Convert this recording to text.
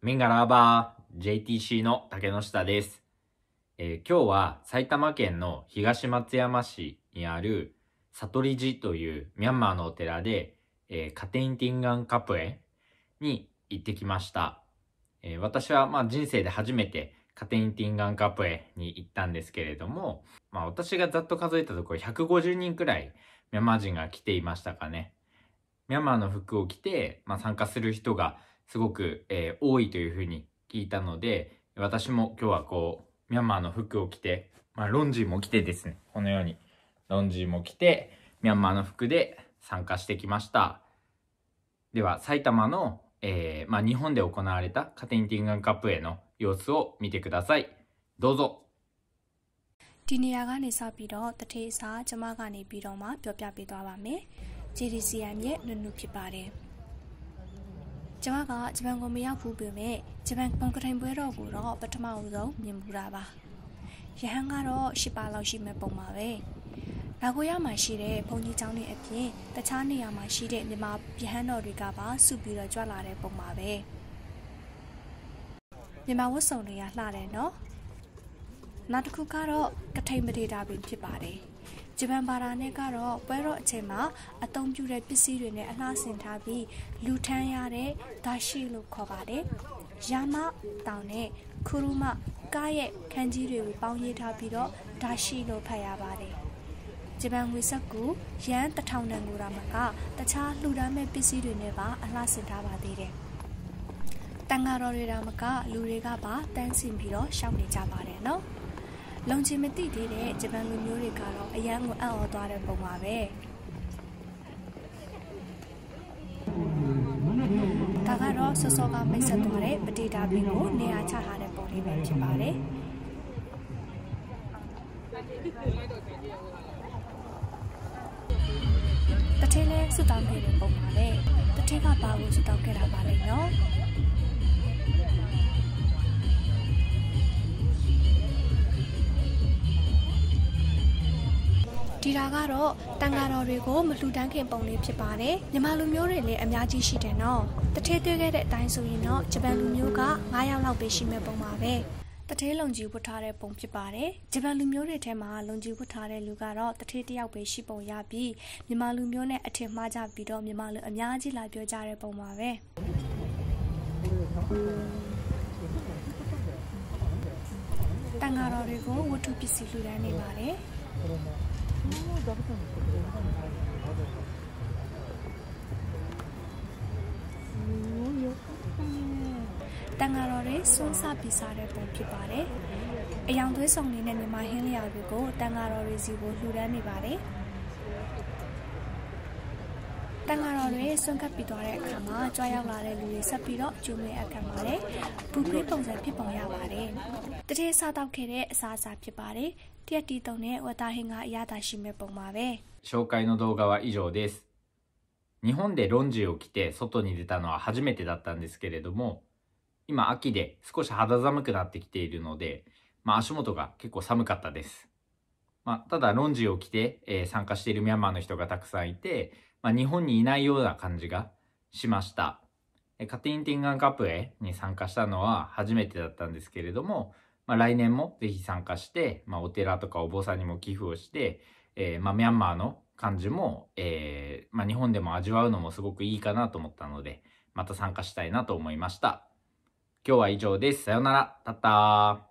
ミンガラーバー JTC の竹之下です、えー今日は埼玉県の東松山市にあるサトリ寺というミャンマーのお寺で、えーカテインティンガンカプエに行ってきました。えー私はまあ人生で初めてカテインティンガンカプエに行ったんですけれども、まあ私がざっと数えたところ150人くらいミャンマー人が来ていましたかね。ミャンマーの服を着て、まあ、参加する人がすごく、えー多いというふうに聞いたので、私も今日はこう、ミャンマーの服を着て、まあ、ロンジーも着てですね、このように、ロンジーも着て、ミャンマーの服で参加してきました。では、埼玉の、えーまあ、日本で行われたカテインティンガンカップへの様子を見てください。どうぞ。 ဒီနေရာကနေစပြီးတော့တထေးစာကျမကနေပြီးတော့မှပြောပြပေးသွားပါမယ်။ JDCM ရဲ့နုနုဖြစ်ပါတယ်။ ကျမကဂျပန်ကိုမရောက်ဘူးပေမဲ့ဂျပန်ကွန်ကထိန်ပွဲတော်ကိုတော့ပထမဦးဆုံးမြင်မှုတာပါ။ရဟန်းကတော့၈ပါးလောက်ရှိမဲ့ပုံပါပဲ။နာဂိုယာမှာရှိတဲ့ဘုံကြီးကျောင်းတွေအပြင်တခြားနေရာမှာရှိတဲ့မြန်မာရဟန်းတော်တွေကပါစုပြီးတော့ကြွလာတဲ့ပုံပါပဲ။မြန်မာဝတ်စုံတွေကလှတယ်နော်။နောက်တစ်ခုကတော့ကထိန်ပဒေတာပင်ဖြစ်ပါတယ်။ ဂျပန်ဘာသာနဲ့ကတော့ပွဲတော်အချိန်မှာအသုံးပြုတဲ့ပစ္စည်းတွေနဲ့အလှဆင်ထားပြီးလူထမ်းရတဲ့ဒါရှိလို့ခေါ်ပါတယ်။ယာမတောင်နဲ့ခူရုမကားရဲ့ခန်းကြီးတွေကိုပေါင်းရေးထားပြီးတော့ဒါရှိလို့ဖတ်ရပါတယ်။ဂျပန်ငွေစက်ကူရန်တထောင်တန်ကိုရာမကတခြားလှူဒါန်းမဲ့ပစ္စည်းတွေနဲ့ပါအလှဆင်ထားပါသေးတယ်။တန်ဃာတော်တွေဒါမကလူတွေကပါတန်းဆင်ပြီးတော့ရှောက်နေကြပါတယ်နော်။ လုံချင်မသိသေးတဲ့ဂျပန်လူမျိုးတွေကတော့အရန်ကိုအံ့ဩသွားတဲ့ပုံပါပဲ။ဒါကတော့စောစောကမိတ်ဆက်သွားတဲ့ပတေတာပင်ကိုနေရာချထားတဲ့ပုံလေးပဲဖြစ်ပါတယ်။တထင်းလဲဆူတောင်းခဲ့တဲ့ပုံပါပဲ။တထင်းကပါကိုဆူတောင်းခဲ့တာပါလေနော်။ ဒီတာကတော့တန်ဃာတော်တွေကိုမလှူဒန်းခင်ပုံလေးဖြစ်ပါတယ်မြန်မာလူမျိုးတွေလည်းအများကြီးရှိတယ်နော်တထေးတွေ့ခဲ့တဲ့အတိုင်းဆိုရင်တော့ဂျပန်လူမျိုးက9ယောက်လောက်ပဲရှိမဲ့ပုံပါပဲတထေးလုံကြီးဝတ်ထားတဲ့ပုံဖြစ်ပါတယ်ဂျပန်လူမျိုးတွေထဲမှာလုံကြီးဝတ်ထားတဲ့လူကတော့တထေးတစ်ယောက်ပဲရှိပုံရပြီးမြန်မာလူမျိုးနဲ့အထင်မှားကြပြီးတော့မြန်မာလူအများကြီးလာပြောကြတဲ့ပုံပါပဲတန်ဃာတော်တွေကိုဝတ္ထုပစ္စည်းလှူဒန်းနေပါတယ် တန်ဃာတော်တွေစွန်းစပြီးစားတဲ့ပုံဖြစ်ပါတယ်။အယောင်သွေးဆောင်လေးနဲ့မြန်မာဟင်းလျာတွေကိုတန်ဃာတော်တွေစီကိုလှူဒန်းနေပါတယ်။ တက်ငါတော်တွေစွန့်ကပ်ပြီးသွားတဲ့အခါမှာကြွားရောက်လာတဲ့လူတွေဆက်ပြီးတော့ကျူမွေအခံပါတယ်။ဘူဖေးပုံစံဖြစ်ပေါ်ရပါတယ်။တတိစားတော့ခဲ့တဲ့အစားအစာဖြစ်ပါတယ်။တရက်တီတုံနဲ့ဝတာဟင်ကအရသာရှိမဲ့ပုံပါပဲ။紹介の動画は以上です。日本でロンジを着て外に出たのは初めてだったんですけれども、今秋で少し肌寒くなってきているので、まあ足元が結構寒かったです。まあ、ただロンジを着て、えー、参加しているミャンマーの人がたくさんいて、まあ日本にいないような感じがしました。カティンティンガンカプへに参加したのは初めてだったんですけれども、まあ来年もぜひ参加して、まあお寺とかお坊さんにも寄付をして、えーまあ、ミャンマーの感じも、えーまあ、日本でも味わうのもすごくいいかなと思ったので、また参加したいなと思いました。今日は以上です。さようなら。たったー。